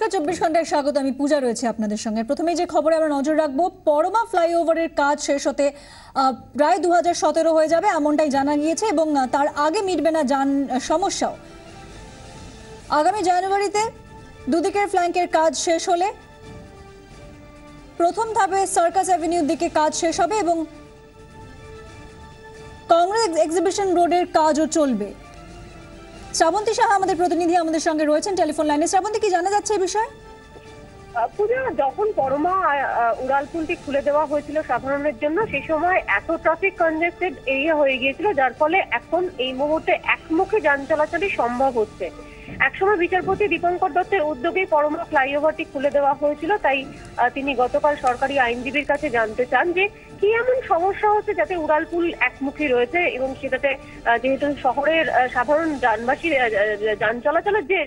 নমস্কার, চব্বিশ ঘন্টায় স্বাগত। আমি পূজা রয়েছে আপনাদের সঙ্গে। প্রথমেই যে খবরে আমরা নজর রাখব, পরমা ফ্লাইওভারের কাজ শেষ হতে প্রায় দু হাজার সতেরো হয়ে যাবে এমনটাই জানা গিয়েছে এবং তার আগে মিটবে না যান সমস্যাও। আগামী জানুয়ারিতে দুদিকের ফ্ল্যাঙ্কের কাজ শেষ হলে, প্রথম ধাপে সার্কাস অ্যাভিনিউর দিকে কাজ শেষ হবে এবং কংগ্রেস এক্সিবিশন রোডের কাজও চলবে। শ্রাবন্তী সাহা আমাদের প্রতিনিধি আমাদের সঙ্গে রয়েছেন টেলিফোন লাইনে। শ্রাবন্তী, কি জানা যাচ্ছে এই বিষয়ে? পূজা, যখন পরমা উড়ালপুলটি খুলে দেওয়া হয়েছিল সাধারণের জন্য, সেই সময় এত ট্রাফিক কনজেস্টেড এরিয়া হয়ে গিয়েছিল, যার ফলে এখন এই মুহূর্তে একমুখে যান চলাচলই সম্ভব হচ্ছে। একসময় বিচারপতি দীপঙ্কর দত্তের উদ্যোগে পরমা ফ্লাইওভারটি খুলে দেওয়া হয়েছিল, তাই তিনি গতকাল সরকারি আইনজীবীর কাছে জানতে চান যে কি এমন সমস্যা হচ্ছে যাতে উড়ালপুল একমুখী রয়েছে এবং সেটাতে যেহেতু শহরের সাধারণ যানবাসী যান চলাচলের যে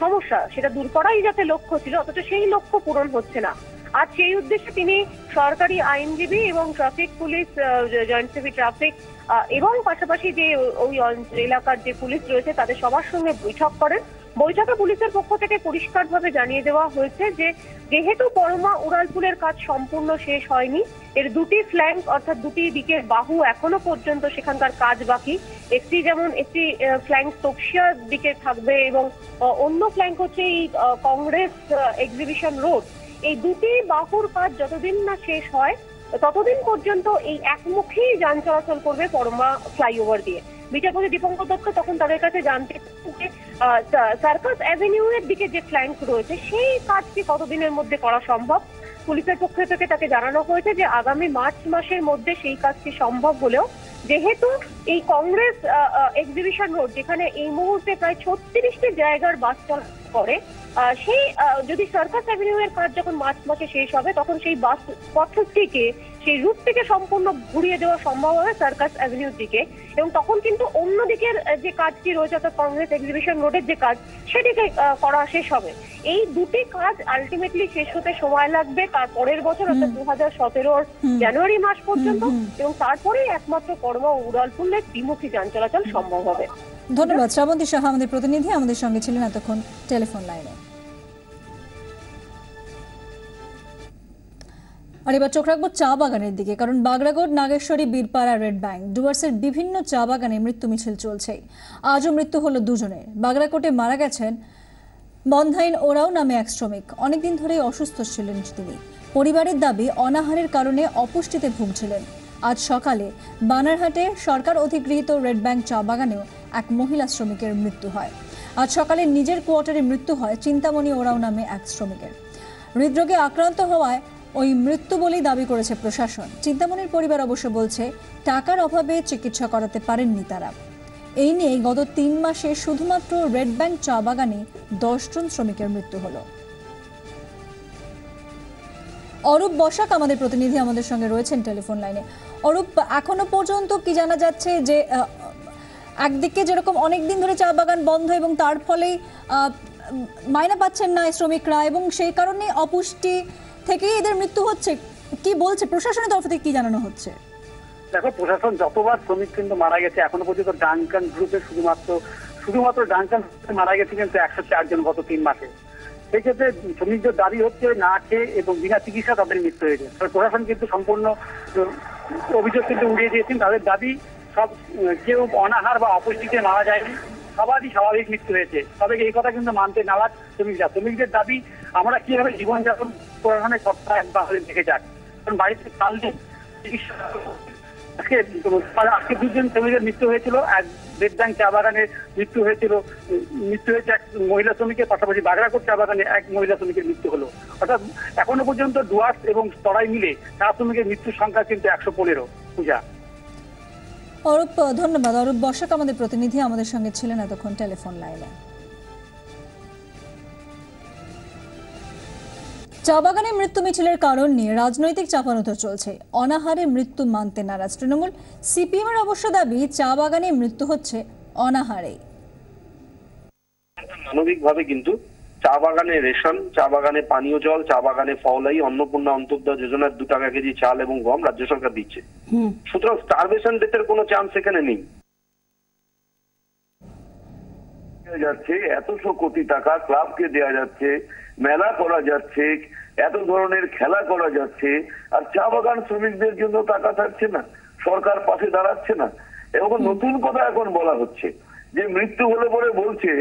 সমস্যা, সেটা দূর করাই যাতে লক্ষ্য ছিল, অথচ সেই লক্ষ্য পূরণ হচ্ছে না। আর সেই উদ্দেশ্যে তিনি সরকারি আইনজীবী এবং traffic police joint CV traffic এবং পাশাপাশি যে ওই এলাকার যে পুলিশ রয়েছে তাদের সবার সঙ্গে বৈঠক করেন। বৈঠকে পুলিশের পক্ষ থেকে পরিষ্কারভাবে জানিয়ে দেওয়া হয়েছে যে, যেহেতু পরমা উড়ালপুলের কাজ সম্পূর্ণ শেষ হয়নি, এর দুটি ফ্ল্যাঙ্ক অর্থাৎ দুটি দিকের বাহু এখনও পর্যন্ত সেখানকার কাজ বাকি। একটি যেমন একটি ফ্ল্যাঙ্ক তকসিয়ার দিকে থাকবে এবং অন্য ফ্ল্যাঙ্ক হচ্ছে এই কংগ্রেস এক্সিবিশন রোড এই দুটি বাহুর কাজ যতদিন না শেষ হয়, ততদিন পর্যন্ত এই একমুখী যান চলাচল করবে পরমা ফ্লাইওভার দিয়ে। বিচারপতি দীপঙ্কর দত্ত তখন তাদের কাছে জানতে যে সার্কাস অ্যাভিনিউ এর দিকে যে ফ্ল্যাঙ্ক রয়েছে, সেই কাজটি কতদিনের মধ্যে করা সম্ভব? পুলিশের পক্ষ থেকে তাকে জানানো হয়েছে যে, আগামী মার্চ মাসের মধ্যে সেই কাজটি সম্ভব হলেও, যেহেতু এই কংগ্রেস এক্সিবিশন রোড যেখানে এই মুহূর্তে প্রায় ছত্রিশটি জায়গার বাস চলাচল করে সেই যদি সার্কাস অ্যাভিনিউ এর কাজ যখন মার্চ মাসে শেষ হবে তখন সেই বাস পথটিকে সেই রুট থেকে সম্পূর্ণ ঘুরিয়ে দেওয়া সম্ভব হবে সার্কাস অ্যাভিনিউর দিকে এবং তখন কিন্তু অন্য দিকের যে কাজটি রয়েছে অর্থাৎ কংগ্রেস এক্সিবিশন রোডের যে কাজ সেটিকে করা শেষ হবে। এই দুটি কাজ আলটিমেটলি শেষ হতে সময় লাগবে। তার পরের বছর অর্থাৎ দু হাজার সতেরোর জানুয়ারি মাস পর্যন্ত। এবং তারপরেই একমাত্র কর্ম উড়ালপুলের দ্বিমুখী যান চলাচল সম্ভব হবে। ধন্যবাদ, শ্রাবন্তী সাহা আমাদের প্রতিনিধি। আমাদের সঙ্গে ছিলেন এতক্ষণ টেলিফোন লাইনে। আর এবার চোখ রাখব চা বাগানের দিকে, কারণ বাগরাগড়, নাগেশ্বরী, বীরপাড়া, রেড ব্যাংক ডুয়ার্সের বিভিন্ন চা বাগানে মৃত্যু মিছিল চলছেই। আজও মৃত্যু হলো দুজনের বাগরাকোটে মারা গেছেন বন্ধাইন ওরাও নামে এক শ্রমিক। অনেকদিন ধরেই অসুস্থ ছিলেন তিনি। পরিবারের দাবি, অনাহারের কারণে অপুষ্টিতে ভুগছিলেন। আজ সকালে বানারহাটে সরকার অধিগৃহীত রেড ব্যাংক চা বাগানেও এক মহিলা শ্রমিকের মৃত্যু হয়। আজ সকালে নিজের কোয়ার্টারে মৃত্যু হয় চিন্তামণি ওরাও নামে এক শ্রমিকের। হৃদরোগে আক্রান্ত হওয়ায় ওই মৃত্যু বলেই দাবি করেছে প্রশাসন। চিন্তামণির পরিবার অবশ্য বলছে, টাকার অভাবে চিকিৎসা করাতে পারেননি তারা। এই নিয়ে গত তিন মাসে শুধুমাত্র রেড ব্যাংক চা বাগানে দশজন শ্রমিকের মৃত্যু হলো। অরূপ বসাক আমাদের প্রতিনিধি আমাদের সঙ্গে রয়েছেন টেলিফোন লাইনে। অরূপ, এখনও পর্যন্ত কি জানা যাচ্ছে যে একদিকে যেরকম অনেক দিন ধরে চা বাগান বন্ধ এবং তার আহ, মাইনে পাচ্ছেন না শ্রমিকরা এবং সেই কারণে অপুষ্টি থেকেই এদের মৃত্যু হচ্ছে। কি বলছে? প্রশাসনের তরফ থেকে কি জানানো হচ্ছে? দেখো প্রশাসন যতবার শ্রমিক কিন্তু মারা গেছে এখনও পর্যন্ত ডাঙ্কান গ্রুপে শুধুমাত্র শুধুমাত্র ডাঙ্কান মারা গেছে কিন্তু একশো চারজন গত তিন মাসে। সেই ক্ষেত্রে শ্রমিকদের দাবি হচ্ছে না খেয়ে এবং বিনা চিকিৎসা তাদের মৃত্যু হয়েছে। প্রশাসন কিন্তু সম্পূর্ণ অভিযোগ কিন্তু উড়িয়ে দিয়েছেন। তাদের দাবি সব কেউ অনাহার বা অপুষ্টিতে মারা যায়নি। সবারই স্বাভাবিক মৃত্যু হয়েছে। তবে এই কথা কিন্তু মানতে নারাজ শ্রমিকরা। শ্রমিকদের দাবি, আমরা কীভাবে জীবনযাপন প্রশাসনের সপ্তাহ একবার হলে দেখে যাক। কারণ বাড়িতে চাল নেই আজকে আজকে দুজন শ্রমিকের মৃত্যু হয়েছিল। এক রেড ব্যাংক চা বাগানের মৃত্যু হয়েছিল। মৃত্যু হয়েছে এক মহিলা শ্রমিকের পাশাপাশি বাগড়াকোট চা বাগানে এক মহিলা শ্রমিকের মৃত্যু হলো। অর্থাৎ এখনও পর্যন্ত ডুয়ার্স এবং তরাই মিলে চা শ্রমিকের মৃত্যুর সংখ্যা কিন্তু একশো পনেরো। পূজা। অরূপ, ধন্যবাদ। অরূপ বসাক আমাদের প্রতিনিধি, আমাদের সঙ্গে ছিলেন এতক্ষণ টেলিফোন লাইনে। চা বাগানে মৃত্যু মিছিলের কারণ নিয়ে রাজনৈতিক চাপানোতর চলছে। অনাহারে মৃত্যু মানতে নারাজ তৃণমূল। সিপিএম এর অবশ্য দাবি চা বাগানে মৃত্যু হচ্ছে অনাহারে মানবিকভাবে কিন্তু চা বাগানে রেশন চা বাগানে পানীয় জল চা বাগানে ফলাই অন্নপূর্ণা অন্তর্দয় যোজনার দু টাকা কেজি চাল এবং গম রাজ্য সরকার দিচ্ছে। সুতরাং স্টারভেশন ডেথের কোনো চান্স এখানে নেই। দেওয়া যাচ্ছে এতশো কোটি টাকা ক্লাবকে দেওয়া যাচ্ছে মেলা করা যাচ্ছে এত ধরনের খেলা করা যাচ্ছে আর চা বাগান শ্রমিকদের জন্য টাকা থাকছে না সরকার পাশে দাঁড়াচ্ছে না এবং নতুন কথা এখন বলা হচ্ছে। যে মৃত্যু হলে পরে বলছে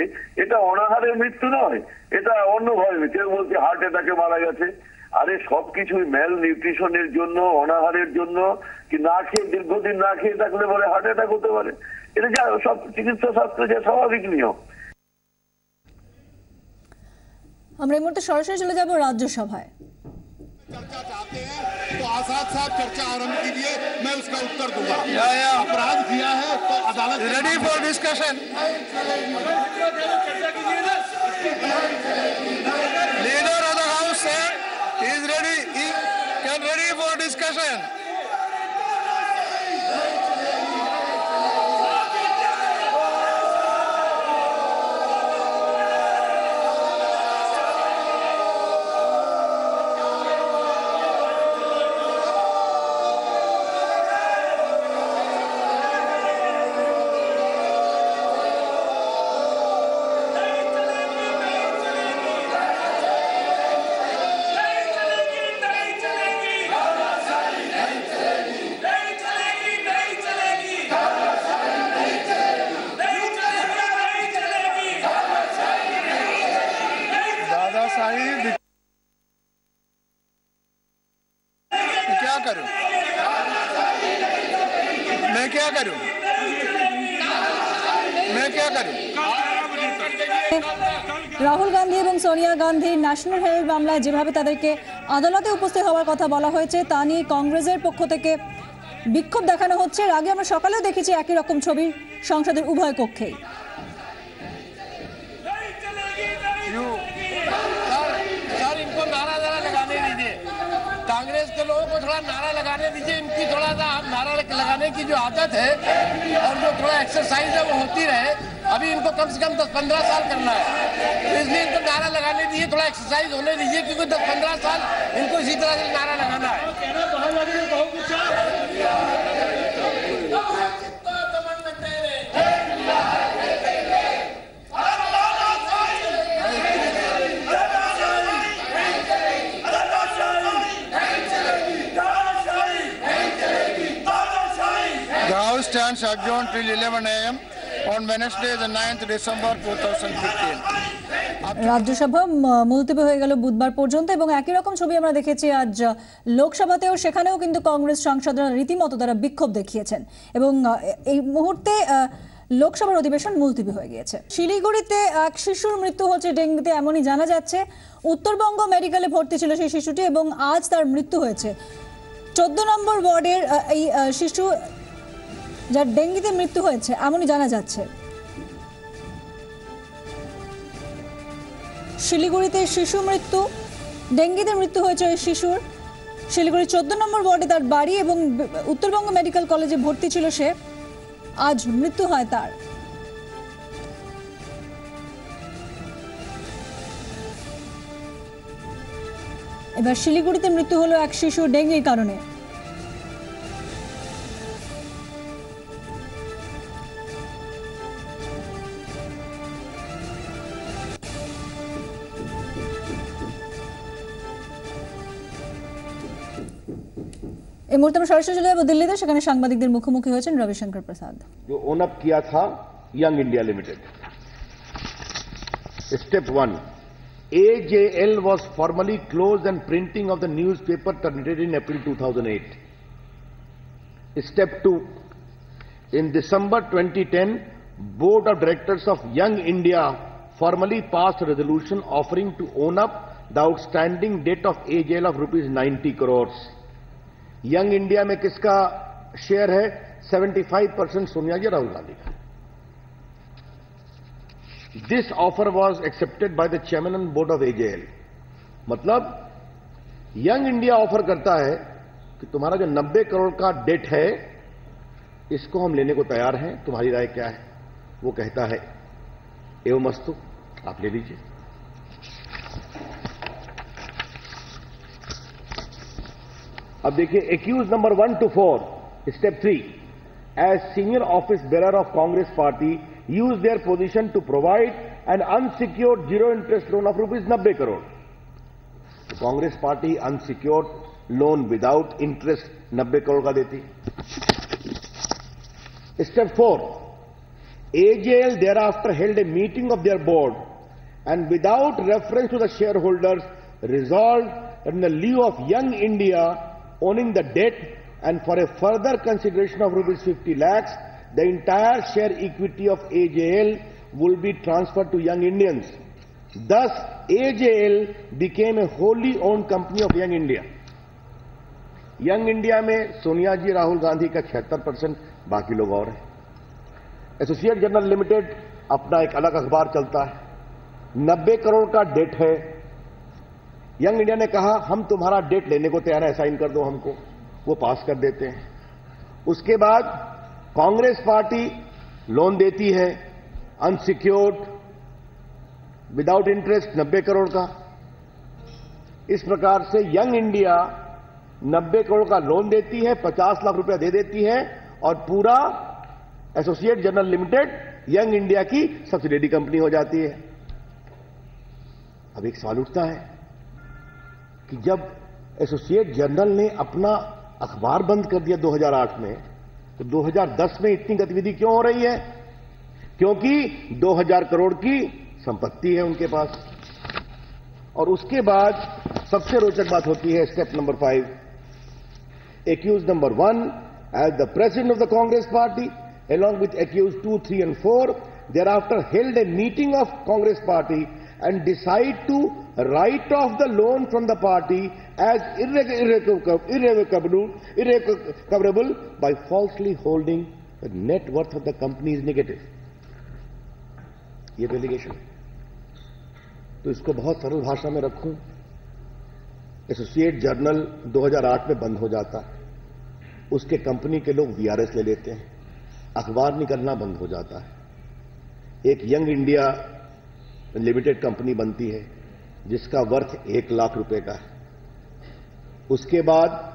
এটা অনাহারে মৃত্যু নয় এটা অন্য ভয় কেউ বলছে হার্ট অ্যাটাকে মারা গেছে। আরে সবকিছুই ম্যাল নিউট্রিশনের জন্য অনাহারের জন্য কি না খেয়ে দীর্ঘদিন না খেয়ে থাকলে পরে হার্ট অ্যাটাক হতে পারে। এটা যা সব চিকিৎসা শাস্ত্র যা স্বাভাবিক নিয়ম। আমরা এই মুহূর্তে সরাসরি চলে যাব রাজ্যসভায়। तो आज़ाद साहब चर्चा आरंभ कीजिए मैं उसका उत्तर दूँगा। अपराध किया है तो अदालत ready for discussion leader of the house sir is ready can ready for discussion मैं क्या करूं রাহুল গান্ধী এবং সোনিয়া গান্ধীর ন্যাশনাল হেরাল্ড মামলায় যেভাবে তাদেরকে আদালতে উপস্থিত হওয়ার কথা বলা হয়েছে তা নিয়ে কংগ্রেসের পক্ষ থেকে বিক্ষোভ দেখানো হচ্ছে এর আগে আমরা সকালেও দেখেছি একই রকম ছবি সংসদের উভয় কক্ষেই नारा लगाने दीजिए, इनकी थोड़ा सा आप नारा लगाने की जो आदत है और जो थोड़ा एक्सरसाइज है, वो होती रहे। अभी इनको कम से कम दस पंद्रह साल करना है। तो इसलिए इनको नारा लगाने दीजिए, थोड़ा एक्सरसाइज होने दीजिए, क्योंकि दस पंद्रह साल इनको इसी तरह से नारा लगाना है। Stands adjourned till 11 a.m. on Wednesday, the 9th December 2015. Rajya Sabha মুলতবি হয়ে গেল বুধবার পর্যন্ত এবং একই রকম ছবি আমরা দেখেছি আজ লোকসভাতেও সেখানেও কিন্তু কংগ্রেস সাংসদরা রীতিমতো তারা বিক্ষোভ দেখিয়েছেন এবং এই মুহূর্তে লোকসভার অধিবেশন মুলতবি হয়ে গিয়েছে শিলিগুড়িতে এক শিশুর মৃত্যু হচ্ছে ডেঙ্গুতে এমনই জানা যাচ্ছে উত্তরবঙ্গ মেডিকেলে ভর্তি ছিল সেই শিশুটি এবং আজ তার মৃত্যু হয়েছে চোদ্দ নম্বর ওয়ার্ডের এই শিশু যার ডেঙ্গিতে মৃত্যু হয়েছে, এমনই জানা যাচ্ছে। শিলিগুড়িতে শিশু মৃত্যু, ডেঙ্গিতে মৃত্যু হয়েছে ওই শিশুর। শিলিগুড়ি চোদ্দ নম্বর ওয়ার্ডে তার বাড়ি এবং উত্তরবঙ্গ মেডিকেল কলেজে ভর্তি ছিল সে। আজ মৃত্যু হয় তার। এবার শিলিগুড়িতে মৃত্যু হলো এক শিশু ডেঙ্গির কারণে। এই মুহূর্তে আমরা সরাসরি চলে যাবো দিল্লিতে সেখানে সাংবাদিকদের মুখোমুখি হয়েছেন রবিশঙ্কর প্রসাদ जो ओन अप किया था Young India Limited step one AJL was formally closed and printing of the newspaper terminated in April 2008. Step two, in December 2010, Board of Directors of Young India formally passed a resolution offering to own up the outstanding debt of AJL of rupees 90 crores. young India में किसका share है? 75 percent Sonia ji Rahul Gandhi का। This offer was accepted by the chairman and board of AJL मतलब young India offer करता है कि तुम्हारा जो 90 करोड़ का डेट है, इसको हम लेने को तैयार हैं, तुम्हारी राय क्या है? वो कहता है, एवं मस्तु आप ले लीजिए। अब देखिए accused number one two four step three as senior office bearer of Congress party use their position to provide an unsecured zero interest loan of rupees 90 crore. तो Congress party unsecured loan without interest 90 crore का देती step four AJL thereafter held a meeting of their board and without reference to the shareholders resolved that in the lieu of Young India owning the debt and for a further consideration of rupees 50 lakhs, the entire share equity of AJL will be transferred to Young Indians. Thus, AJL became a wholly owned company of Young India. India में सोनिया जी राहुल गांधी का छिहत्तर percent बाकी लोग और हैं associate journal limited अपना एक अलग अखबार चलता है नब्बे करोड़ का डेट है यंग इंडिया ने कहा, हम तुम्हारा डेट लेने को तैयार है, साइन कर दो हमको। वो पास कर देते हैं। उसके बाद कांग्रेस पार्टी लोन देती है अनसिक्योर्ड विदाउट इंटरेस्ट नब्बे करोड़ का। इस प्रकार से यंग इंडिया नब्बे करोड़ का लोन देती है, पचास लाख रुपया दे देती है, और पूरा associate general limited Young India की सब्सिडरी कंपनी हो जाती है। अब एक सवाल उठता है कि जब एसोसिएट जनरल ने अपना अखबार बंद कर दिया 2008 में तो 2010 में इतनी गतिविधि क्यों हो रही है? क्योंकि 2000 करोड़ की संपत्ति है उनके पास। और उसके बाद सबसे रोचक बात होती है step number five. Accused number one as the president of the Congress party along with accused two three and four thereafter held a meeting of Congress party and decide to write off the loan from the party as irreco- irreco- irrevocable, by falsely holding the net worth of the company is negative. ये allegation तो इसको बहुत सरल भाषा में रखूँ associate journal 2008 में बंद हो जाता उसके कंपनी के लोग वीआरएस ले लेते हैं अखबार निकलना बंद हो जाता है एक यंग इंडिया लिमिटेड कंपनी बनती है जिसका वर्थ एक लाख रुपए का है। उसके बाद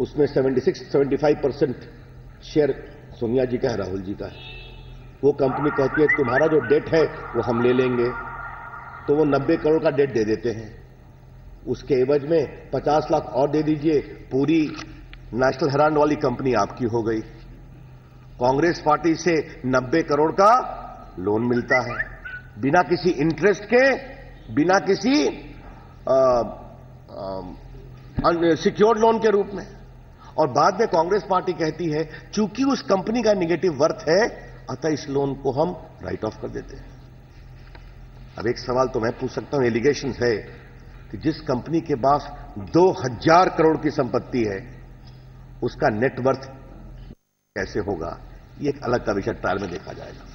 उसमें 76 75 परसेंट शेयर सोनिया जी का है, राहुल जी का है। वो कंपनी कहती है, तुम्हारा जो डेट है, वो हम ले लेंगे। तो वो 90 करोड़ का डेट दे देते हैं। उसके एवज में 50 लाख और दे दीजिए, पूरी नेशनल हेराल्ड वाली कंपनी आपकी हो गई। कांग्रेस पार्टी से 90 करोड़ का लोन मिलता है। बिना किसी इंटरेस्ट के बिना किसी सिक्योर्ड लोन के रूप में। और बाद में कांग्रेस पार्टी कहती है, चूँकि उस कंपनी का निगेटिव वर्थ है, अतः इस लोन को हम राइट ऑफ़ कर देते हैं। अब एक सवाल तो मैं पूछ सकता हूँ एलिगेशन है कि जिस कंपनी के पास 2000 करोड़ की संपत्ति है, उसका नेटवर्थ कैसे होगा? ये एक अलग का विषय ट्रायल में देखा जाएगा।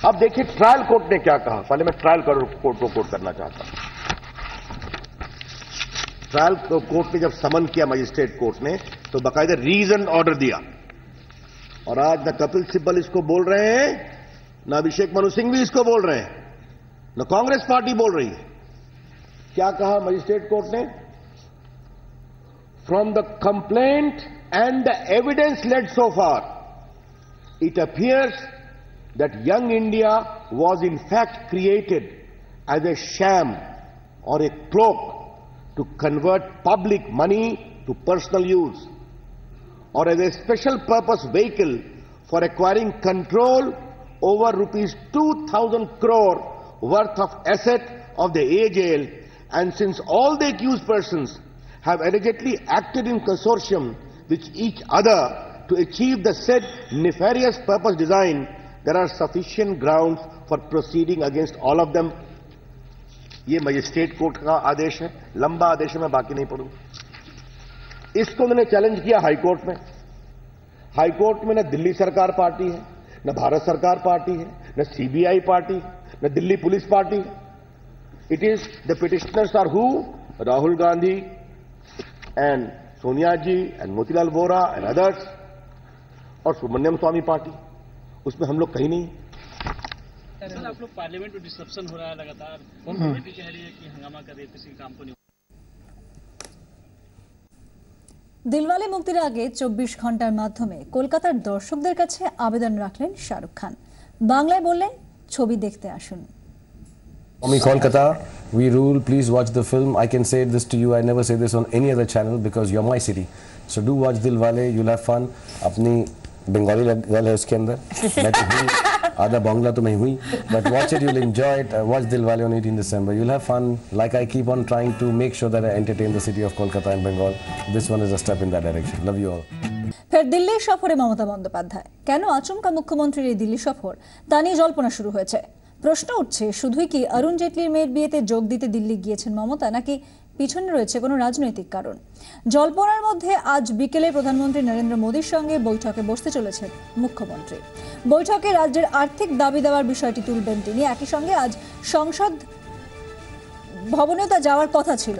अब देखिए ट्रायल कोर्ट ने क्या कहा? पहले मैं ट्रायल कोर्ट को कोर्ट करना चाहता हूँ। ट्रायल कोर्ट ने जब समन किया मजिस्ट्रेट कोर्ट ने तो बाकायदा रीजन ऑर्डर दिया। और आज न कपिल सिब्बल इसको बोल रहे हैं, न अभिषेक मनु सिंह भी इसको बोल रहे हैं, न कांग्रेस पार्टी बोल रही है। क्या कहा मजिस्ट्रेट कोर्ट ने? From the complaint and the evidence let so far it appears that young India was in fact created as a sham or a cloak to convert public money to personal use or as a special purpose vehicle for acquiring control over rupees 2000 crore worth of asset of the AJL and since all the accused persons have allegedly acted in consortium with each other to achieve the said nefarious purpose design there are sufficient grounds for proceeding against all of them. ये magistrate court का आदेश है। लंबा आदेश है, मैं बाकी नहीं पढ़ूं इसको मैंने चैलेंज किया हाईकोर्ट में। हाईकोर्ट में न दिल्ली सरकार पार्टी है, न भारत सरकार पार्टी है, न सीबीआई पार्टी न Delhi police party it is the petitioners are who Rahul Gandhi and Sonia ji and Motilal Vora and others और सुब्रमण्यम स्वामी पार्टी उसमें हम लोग कहीं नहीं सर आप लोग पार्लियामेंट में डिस्ट्रप्शन हो रहा है लगातार बीजेपी कह रही है कि हंगामा कर रही है किसी काम को नहीं দিলওয়ালে মুক্তির আগে চব্বিশ ঘন্টার মাধ্যমে কলকাতার দর্শকদের কাছে আবেদন রাখলেন শাহরুখ খান বাংলায় বললেন ছবি দেখতে আসুন Tommy Kolkata, we rule. Please watch the film. I can say this to you. I never say this on any other channel because you're my city. So do watch Dilwale. You'll have fun. अपनी Bengali girl है उसके अंदर मैं तो हुई आधा बांग्ला तो मैं हुई but watch it you'll enjoy it uh, watch Dilwale on 18 December you'll have fun like I keep on trying to make sure that I entertain the city of Kolkata and Bengal this one is a step in that direction love you all ফের দিল্লি সফরে মমতা বন্দ্যোপাধ্যায় কেন আচমকা মুখ্যমন্ত্রীর এই দিল্লি সফর তা নিয়ে জল্পনা শুরু হয়েছে প্রশ্ন উঠছে শুধুই কি অরুণ জেটলির মেয়ের বিয়েতে যোগ দিতে দিল্লি গিয়েছেন মমতা নাকি পিছনে রয়েছে কোনো রাজনৈতিক কারণ। জল্পনার মধ্যে আজ বিকেলে প্রধানমন্ত্রী নরেন্দ্র মোদীর সঙ্গে বৈঠকে বসতে চলেছেন মুখ্যমন্ত্রী। বৈঠকে রাজ্যের আর্থিক দাবি দেওয়ার বিষয়টি তুলবেন তিনি। একই সঙ্গে আজ সংসদ ভবনেও তা যাওয়ার কথা ছিল।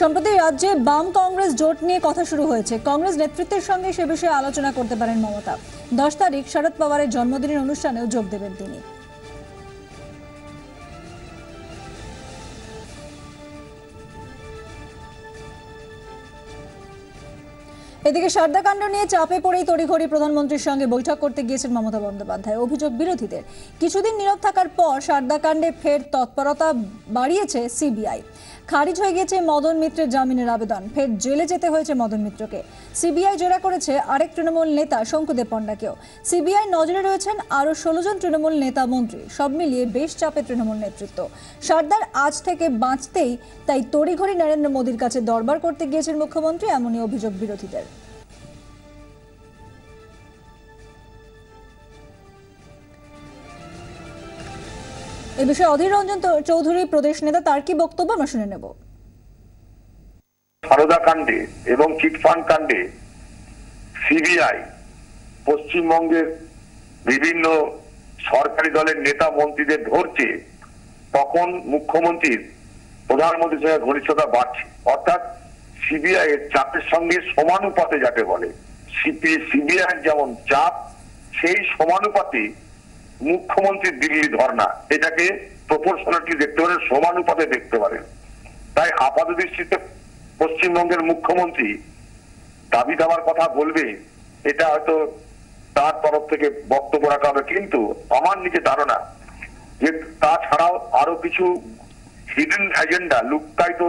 সম্প্রতি রাজ্যে বাম কংগ্রেস জোট নিয়ে কথা শুরু হয়েছে। কংগ্রেস নেতৃত্বের সঙ্গে সে বিষয়ে আলোচনা করতে পারেন মমতা। দশ তারিখ শরদ পাওয়ারের জন্মদিনের অনুষ্ঠানেও যোগ দেবেন তিনি। এদিকে সারদাকাণ্ড নিয়ে চাপে পড়েই তড়িঘড়ি প্রধানমন্ত্রীর সঙ্গে বৈঠক করতে গিয়েছেন মমতা বন্দ্যোপাধ্যায়। অভিযোগ বিরোধীদের। কিছুদিন নীরব থাকার পর সারদাকাণ্ডে ফের তৎপরতা বাড়িয়েছে সিবিআই। খারিজ হয়ে গিয়েছে মদন মিত্রের জামিনের আবেদন। ফের জেলে যেতে হয়েছে মদন মিত্রকে। সিবিআই জেরা করেছে আরেক তৃণমূল নেতা শঙ্কুদেব পণ্ডাকেও। সিবিআই নজরে রয়েছেন আরও ষোলো জন তৃণমূল নেতা মন্ত্রী। সব মিলিয়ে বেশ চাপে তৃণমূল নেতৃত্ব। সারদার, আজ থেকে বাঁচতেই তাই তড়িঘড়ি নরেন্দ্র মোদীর কাছে দরবার করতে গিয়েছেন মুখ্যমন্ত্রী, এমনই অভিযোগ বিরোধীদের। এ বিষয়ে অধীর রঞ্জন চৌধুরী প্রদেশ নেতা, তার কি বক্তব্য? আমরা শুনে নেব। সারদা কাণ্ডে এবং চিটফান্ড কাণ্ডে সিবিআই পশ্চিমবঙ্গের বিভিন্ন সরকারি দলের নেতা মন্ত্রীদের ধরছে, তখন মুখ্যমন্ত্রীর প্রধানমন্ত্রীর সঙ্গে ঘনিষ্ঠতা বাড়ছে। অর্থাৎ সিবিআই এর চাপের সঙ্গে সমানুপাতে যাকে বলে, সিপি সিবিআই যেমন চাপ, সেই সমানুপাতে মুখ্যমন্ত্রীর দিল্লি ধর্না এটাকে প্রপোর্শনালি দেখতে পারেন, সমানুপাতে দেখতে পারেন। তাই আপাত দৃষ্টিতে পশ্চিমবঙ্গের মুখ্যমন্ত্রী দাবি দেওয়ার কথা বলবে, এটা হয়তো তার তরফ থেকে বক্তব্য রাখা হবে। কিন্তু আমার নিজে ধারণা যে তাছাড়াও আরও কিছু হিডেন এজেন্ডা লুক্কায়িত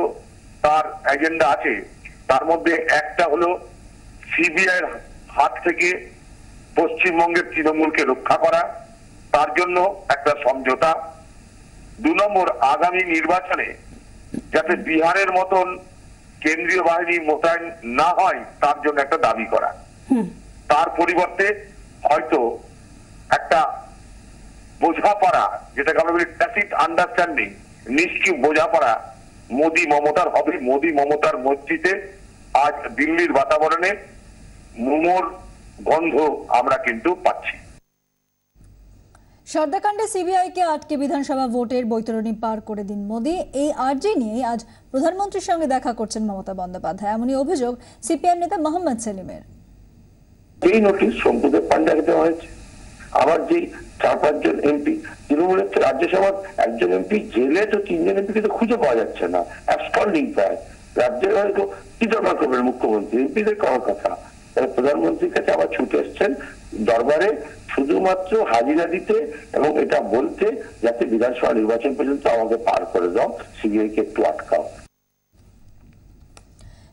তার এজেন্ডা আছে। তার মধ্যে একটা হলো সিবিআই হাত থেকে পশ্চিমবঙ্গের তৃণমূলকে রক্ষা করা। তার জন্য একটা সমঝোতা। দু নম্বর আগামী নির্বাচনে যাতে বিহারের মতন কেন্দ্রীয় বাহিনী মোতায়েন না হয় তার জন্য একটা দাবি করা। তার পরিবর্তে হয়তো একটা বোঝাপড়া যেটাকে আমরা বলি ট্যাসিট আন্ডারস্ট্যান্ডিং নিশ্চয় বোঝাপড়া মোদি মমতার হবে। মোদি মমতার মসজিদে আজ দিল্লির বাতাবরণে মোমোর গন্ধ আমরা কিন্তু পাচ্ছি। সারদাকাণ্ডে সিবিআইকে আটকে বিধানসভা ভোটের বৈতরণী পার করে দিন মোদী। এই আর্জি নিয়ে আজ প্রধানমন্ত্রীর সঙ্গে দেখা করছেন মমতা বন্দ্যোপাধ্যায়। এমনই অভিযোগ সিপিআই নেতা মোহাম্মদ সেলিমের। এই নোটিশ দেওয়া হয়েছে। আবার যে চার পাঁচজন এমপি, তৃণমূলের রাজ্যসভার একজন এমপি, জেলে তো তিনজন এমপিকে তো খুঁজে পাওয়া যাচ্ছে না। অ্যাবস্কন্ডিং প্রায়। রাজ্যের হয়তো কি দরকার করবেন মুখ্যমন্ত্রী, এমপিদের কথা। প্রধানমন্ত্রীর কাছে আবার ছুটে এসছেন দরবারে শুধুমাত্র হাজিরা দিতে এবং এটা বলতে যাতে বিধানসভা নির্বাচন পর্যন্ত আমাকে পার করে দাও সিবিআই কে একটু আটকাও।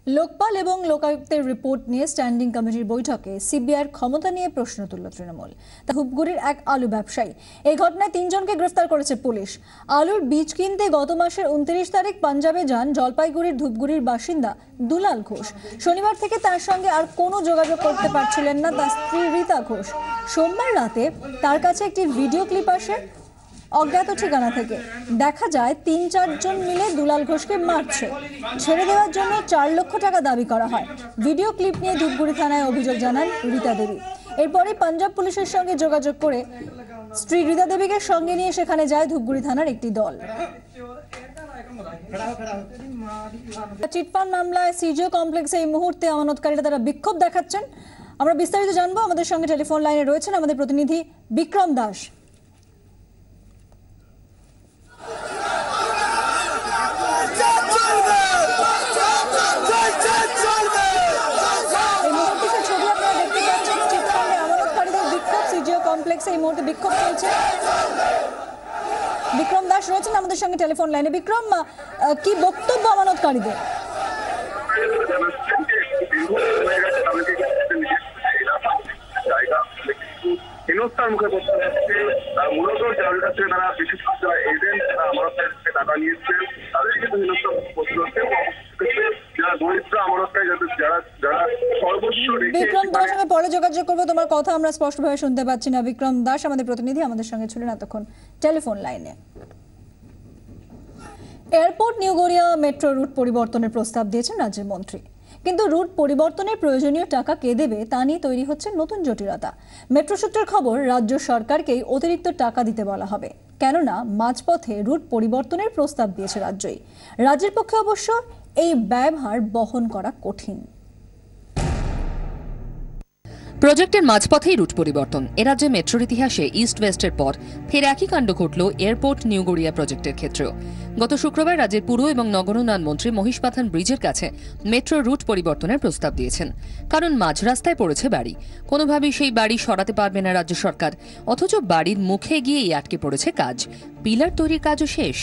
লোকপাল এবং লোকায়ুক্তের রিপোর্ট নিয়ে স্ট্যান্ডিং কমিটির বৈঠকে সিবিআইয়ের ক্ষমতা নিয়ে প্রশ্ন তুলল তৃণমূল। তা ধূপগুড়ির এক আলু ব্যবসায়ী। এই ঘটনায় তিনজনকে গ্রেফতার করেছে পুলিশ। আলুর বীজ কিনতে গত মাসের উনত্রিশ তারিখ পাঞ্জাবে যান জলপাইগুড়ির ধূপগুড়ির বাসিন্দা দুলাল ঘোষ। শনিবার থেকে তার সঙ্গে আর কোনো যোগাযোগ করতে পারছিলেন না তার স্ত্রী রীতা ঘোষ। সোমবার রাতে তার কাছে একটি ভিডিও ক্লিপ আসে। অজ্ঞাত ঠিকানা থেকে। দেখা যায়, তিন চারজন মিলে দুলাল ঘোষকে মারছে। ছেড়ে দেওয়ার জন্য চার লক্ষ টাকা দাবি করা হয়। ভিডিও ক্লিপ নিয়ে ধূপগুড়ি থানায় অভিযোগ জানান রীতা দেবী। এরপরই পাঞ্জাব পুলিশের সঙ্গে যোগাযোগ করে স্ত্রী রীতা দেবীকে সঙ্গে নিয়ে সেখানে যায় ধূপগুড়ি থানার একটি দল। চিটফান্ড মামলায় সিজিও কমপ্লেক্সে এই মুহূর্তে আমানতকারীরা তারা বিক্ষোভ দেখাচ্ছেন। আমরা বিস্তারিত জানব। আমাদের সঙ্গে টেলিফোন লাইনে রয়েছেন আমাদের প্রতিনিধি বিক্রম দাস। ট্যাক্স এই মুহূর্তে বিক্ষোভ চলছে। বিক্রম দাস রয়েছেন আমাদের সঙ্গে টেলিফোন লাইনে। বিক্রম কি বক্তব্য আমানতকারীদের? হেনস্থার মুখে পড়তে হচ্ছে মূলত যাদের কাছে তারা বিশেষ যারা এজেন্ট তারা আমানতের থেকে টাকা নিয়েছে তাদের কিন্তু হেনস্থা করতে হচ্ছে যারা যারা যারা বিক্রম সেখানে- সঙ্গে পরে যোগাযোগ করব। তোমার কথা আমরা স্পষ্টভাবে শুনতে পাচ্ছি না। বিক্রম দাস, আমাদের প্রতিনিধি, আমাদের সঙ্গে ছিলেন এতক্ষণ টেলিফোন লাইনে। Airport New Garia metro route পরিবর্তনের প্রস্তাব দিয়েছেন রাজ্যের মন্ত্রী। কিন্তু রুট পরিবর্তনের প্রয়োজনীয় টাকা কে দেবে তা নিয়ে তৈরি হচ্ছে নতুন জটিলতা। মেট্রো সূত্রের খবর, রাজ্য সরকারকেই অতিরিক্ত টাকা দিতে বলা হবে। কেননা, মাঝপথে রুট পরিবর্তনের প্রস্তাব দিয়েছে রাজ্যই। রাজ্যের পক্ষে অবশ্য এই ব্যয়ভার বহন করা কঠিন। প্রজেক্টের মাঝপথেই রুট পরিবর্তন। এ রাজ্যে মেট্রোর ইতিহাসে ইস্ট ওয়েস্টের পর ফের একই কাণ্ড ঘটল এয়ারপোর্ট নিউ গড়িয়া প্রজেক্টের ক্ষেত্রেও। গত শুক্রবার রাজ্যের পুর এবং নগর উন্নয়ন মন্ত্রী মহিষ পাথান ব্রিজের কাছে মেট্রো রুট পরিবর্তনের প্রস্তাব দিয়েছেন। কারণ মাঝ রাস্তায় পড়েছে বাড়ি। কোনোভাবেই সেই বাড়ি সরাতে পারবে না রাজ্য সরকার। অথচ বাড়ির মুখে গিয়েই আটকে পড়েছে কাজ। পিলার তৈরির কাজও শেষ।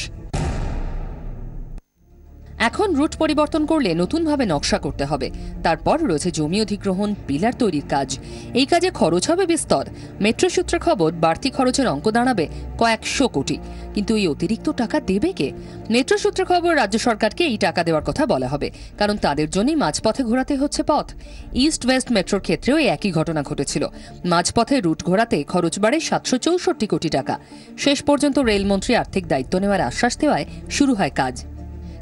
এখন রুট পরিবর্তন করলে নতুনভাবে নকশা করতে হবে। তারপর রয়েছে জমি অধিগ্রহণ, পিলার তৈরির কাজ। এই কাজে খরচ হবে বিস্তর। মেট্রো সূত্রে খবর, বাড়তি খরচের অঙ্ক দাঁড়াবে কয়েকশো কোটি। কিন্তু এই অতিরিক্ত টাকা দেবে কে? মেট্রো সূত্রে খবর, রাজ্য সরকারকে এই টাকা দেওয়ার কথা বলা হবে। কারণ তাদের জন্যই মাঝপথে ঘোরাতে হচ্ছে পথ। ইস্ট ওয়েস্ট মেট্রোর ক্ষেত্রেও একই ঘটনা ঘটেছিল। মাঝপথে রুট ঘোরাতে খরচ বাড়ে সাতশো চৌষট্টি কোটি টাকা। শেষ পর্যন্ত রেলমন্ত্রী আর্থিক দায়িত্ব নেওয়ার আশ্বাস দেওয়ায় শুরু হয় কাজ।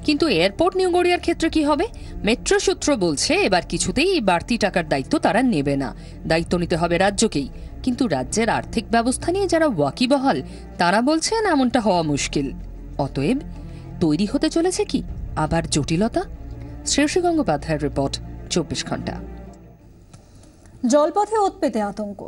কিন্তু এয়ারপোর্ট নিউ গড়িয়ার ক্ষেত্রে কি হবে? মেট্রো সূত্র বলছে এবার কিছুতেই এই বাড়তি টাকার দায়িত্ব তারা নেবে না। দায়িত্ব নিতে হবে রাজ্যকেই। কিন্তু রাজ্যের আর্থিক ব্যবস্থা নিয়ে যারা ওয়াকিবহাল, তারা বলছেন এমনটা হওয়া মুশকিল। অতএব, তৈরি হতে চলেছে কি আবার জটিলতা? শ্রেয়সী গঙ্গোপাধ্যায়ের রিপোর্ট, চব্বিশ ঘণ্টা। জলপথে ওত পেতে আতঙ্ক।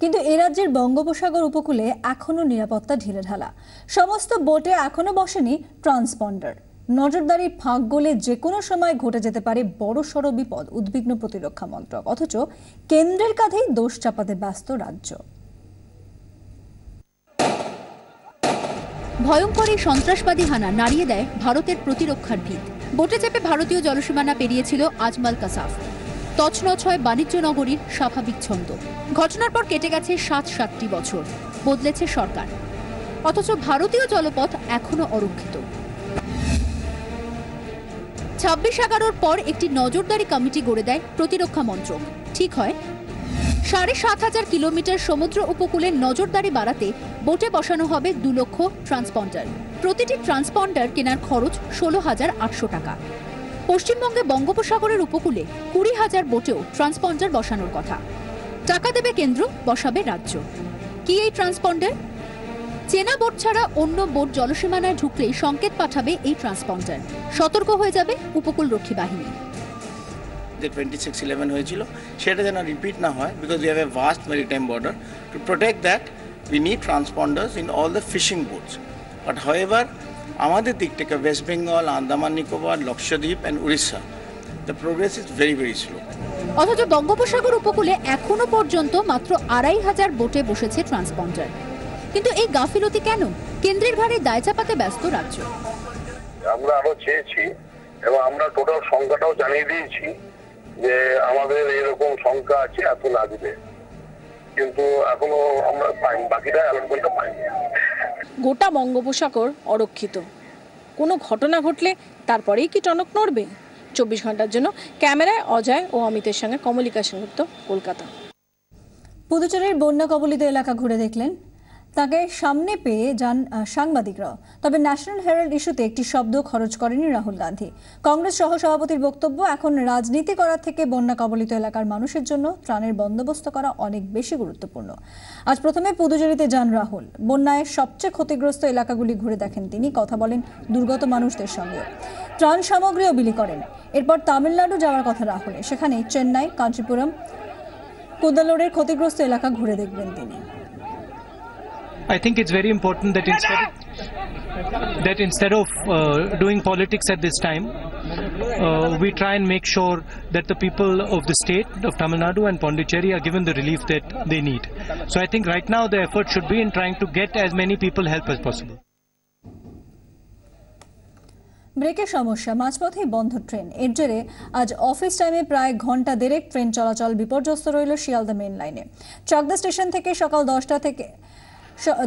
কিন্তু এ রাজ্যের বঙ্গোপসাগর উপকূলে এখনও নিরাপত্তা ঢিলেঢালা সমস্ত বোটে এখনও বসেনি ট্রান্সপন্ডার। নজরদারির ফাঁক গলে যে কোনো সময় ঘটে যেতে পারে বড় সড় বিপদ, উদ্বিগ্ন প্রতিরক্ষা মন্ত্রক। অথচ কেন্দ্রের কাঁধেই দোষ চাপাতে ব্যস্ত রাজ্য। ভয়ঙ্কর সন্ত্রাসবাদী হানা নাড়িয়ে দেয় ভারতের প্রতিরক্ষার ভিত। বোটে চেপে ভারতীয় জলসীমানা পেরিয়েছিল আজমাল কাসাফ। তছনছ হয় বাণিজ্য নগরীর স্বাভাবিক ছন্দ। ঘটনার পর কেটে গেছে সাত সাতটি বছর। বদলেছে সরকার। অথচ ভারতীয় জলপথ এখনও অরক্ষিত। ছাব্বিশ এগারোর পর একটি নজরদারি কমিটি গড়ে দেয় প্রতিরক্ষা মন্ত্রক। ঠিক হয়, সাড়ে সাত হাজার কিলোমিটার সমুদ্র উপকূলে নজরদারি বাড়াতে বোটে বসানো হবে দু লক্ষ ট্রান্সপন্ডার। প্রতিটি ট্রান্সপন্ডার কেনার খরচ ষোলো হাজার আটশো টাকা। পশ্চিমবঙ্গে বঙ্গোপসাগরের উপকূলে কুড়ি হাজার বোটেও ট্রান্সপন্ডার বসানোর কথা। টাকা দেবে কেন্দ্র, বসাবে রাজ্য। কি এই ট্রান্সপন্ডার? চেনা বোট ছাড়া অন্য বোট জলসীমানায় ঢুকলেই সংকেত পাঠাবে এই ট্রান্সপন্ডার। সতর্ক হয়ে যাবে উপকূলরক্ষী বাহিনী। যে টোয়েন্টি সিক্স ইলেভেন হয়েছিল সেটা যেন রিপিট না হয় because we have a vast maritime border to protect that we need transponders in all the fishing boats but however আমাদের দিক থেকে West Bengal Andaman Nicobar Lakshadweep and Orissa the progress is very very slow অথচ বঙ্গোপসাগর উপকূলে এখনও পর্যন্ত মাত্র আড়াই হাজার বোটে বসেছে ট্রান্সপন্ডার কিন্তু এই গাফিলতি কেন? কেন্দ্রের ঘাড়ে দায় চাপাতে ব্যস্ত রাজ্য। আমরা আরও চেয়েছি এবং আমরা টোটাল সংখ্যাটাও জানিয়ে দিয়েছি যে আমাদের এরকম সংখ্যা আছে এত লাগবে। কিন্তু এখনও আমরা পাইনি বাকিটা অ্যালটমেন্টটা পাইনি। গোটা বঙ্গোপসাগর অরক্ষিত। কোনো ঘটনা ঘটলে তারপরেই কি টনক নড়বে? চব্বিশ ঘণ্টার জন্য ক্যামেরায় অজয় ও অমিতের সঙ্গে কমলিকা সেনগুপ্ত কলকাতা। পুদুচেরির বন্যা কবলিত এলাকা ঘুরে দেখলেন তাকে সামনে পেয়ে যান সাংবাদিকরা। তবে ন্যাশনাল হেরাল্ড ইস্যুতে একটি শব্দ খরচ করেনি রাহুল গান্ধী। কংগ্রেস সহ সভাপতির বক্তব্য, এখন রাজনীতি করার থেকে বন্যা কবলিত এলাকার মানুষের জন্য ত্রাণের বন্দোবস্ত করা অনেক বেশি গুরুত্বপূর্ণ। আজ প্রথমে পুদুচেরিতে যান রাহুল। বন্যায় সবচেয়ে ক্ষতিগ্রস্ত এলাকাগুলি ঘুরে দেখেন তিনি, কথা বলেন দুর্গত মানুষদের সঙ্গে। ত্রাণ সামগ্রীও বিলি করেন। এরপর তামিলনাড়ু যাওয়ার কথা রাহুলের। সেখানে চেন্নাই, কাঞ্চিপুরম, কুদালোরের ক্ষতিগ্রস্ত এলাকা ঘুরে দেখবেন তিনি। I think it's very important that instead that instead of uh, doing politics at this time, uh, we try and make sure that the people of the state of Tamil Nadu and Pondicherry are given the relief that they need. So I think right now the effort should be in trying to get as many people help as possible. ব্রেকের সমস্যা মাঝপথে বন্ধ train এর জেরে আজ office টাইমে প্রায় ঘণ্টা দেড়েক ট্রেন চলাচল বিপর্যস্ত রইল শিয়ালদা মেন লাইনে চাকদা স্টেশন থেকে সকাল দশটা থেকে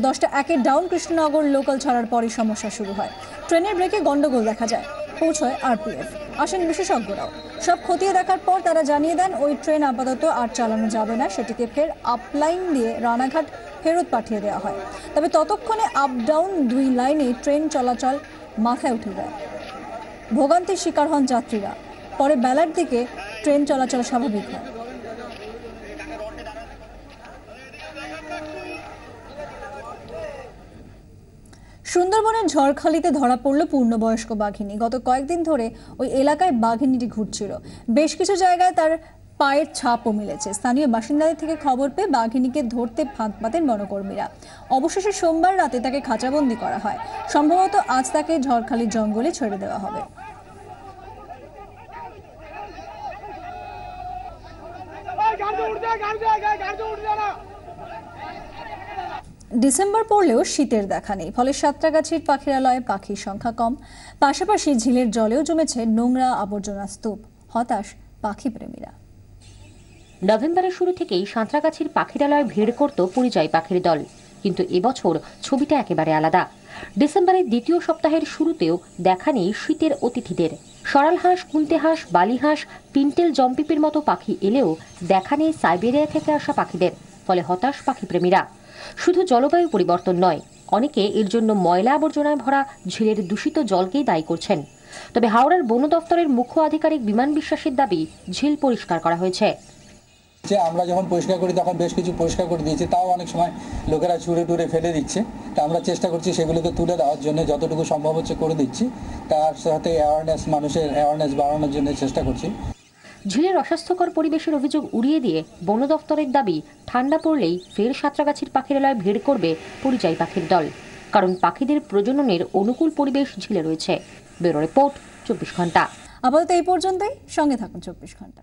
দশটা একে ডাউন কৃষ্ণনগর লোকাল ছাড়ার পরই সমস্যা শুরু হয়। ট্রেনের ব্রেকে গন্ডগোল দেখা যায়, পৌঁছয় আরপিএফ। আসেন বিশেষজ্ঞরাও। সব খতিয়ে দেখার পর তারা জানিয়ে দেন, ওই ট্রেন আপাতত আর চালানো যাবে না, সেটিকে ফের আপলাইন দিয়ে রানাঘাট ফেরত পাঠিয়ে দেওয়া হয়। তবে ততক্ষণে আপ ডাউন দুই লাইনে ট্রেন চলাচল মাথায় উঠে যায়। ভোগান্তির শিকার হন যাত্রীরা। পরে বেলার দিকে ট্রেন চলাচল স্বাভাবিক হয়। সুন্দরবনের ঝড়খালিতে ধরা পড়ল পূর্ণবয়স্ক বাঘিনী। গত কয়েকদিন ধরে ওই এলাকায় বাঘিনীটি ঘুরছিল। বেশ কিছু জায়গায় তার পায়ের ছাপও মিলেছে। স্থানীয় বাসিন্দাদের থেকে খবর পেয়ে বাঘিনীকে ধরতে ফাঁদ পাতেন বনকর্মীরা। অবশেষে সোমবার রাতে তাকে খাঁচাবন্দি করা হয়। সম্ভবত আজ তাকে ঝড়খালির জঙ্গলে ছেড়ে দেওয়া হবে। ডিসেম্বর পড়লেও শীতের দেখা নেই। ফলে সাঁতরাগাছির পাখিরালয়ে পাখির সংখ্যা কম। পাশাপাশি ঝিলের জলেও জমেছে নোংরা আবর্জনা স্তূপ। হতাশ পাখি প্রেমীরা নভেম্বরের শুরু থেকেই সাঁতরাগাছির পাখিরালয়ে ভিড় করত পরিযায়ী পাখির দল। কিন্তু এবছর ছবিটা একেবারে আলাদা। ডিসেম্বরের দ্বিতীয় সপ্তাহের শুরুতেও দেখা নেই শীতের অতিথিদের। সরাল হাঁস কুন্তে হাঁস বালি হাঁস পিন্টেল জম্পিপের মতো পাখি এলেও দেখা নেই সাইবেরিয়া থেকে আসা পাখিদের। ফলে হতাশ পাখিপ্রেমীরা। শুধু জলবায়ু পরিবর্তন নয়, অনেকে এর জন্য ময়লা আবর্জনায় ভরা ঝিলের দূষিত জলকেই দায়ী করছেন। তবে হাওড়ার বন দপ্তরের মুখ্য আধিকারিক বিমান বিশ্বাসের দাবি, ঝিল পরিষ্কার করা হয়েছে। যে আমরা যখন পরিষ্কার করি, তখন বেশ কিছু পরিষ্কার করে দিয়েছি, তাও অনেক সময় লোকেরা ছুঁড়ে টুড়ে ফেলে দিচ্ছে। তা আমরা চেষ্টা করছি সেগুলোকে তুলে দেওয়ার জন্য, যতটুকু সম্ভব হচ্ছে করে দিচ্ছি। তার সাথে অ্যাওয়ারনেস মানুষের অ্যাওয়ারনেস বাড়ানোর জন্য চেষ্টা করছি। ঝিলের অস্বাস্থ্যকর পরিবেশের অভিযোগ উড়িয়ে দিয়ে বন দফতরের দাবি, ঠান্ডা পড়লেই ফের সাঁতরাগাছির পাখিরালয় ভিড় করবে পরিযায়ী পাখির দল। কারণ পাখিদের প্রজননের অনুকূল পরিবেশ ঝিলে রয়েছে। ব্যুরো রিপোর্ট, চব্বিশ ঘণ্টা। আপাতত এই পর্যন্তই। সঙ্গে থাকুন চব্বিশ ঘণ্টা।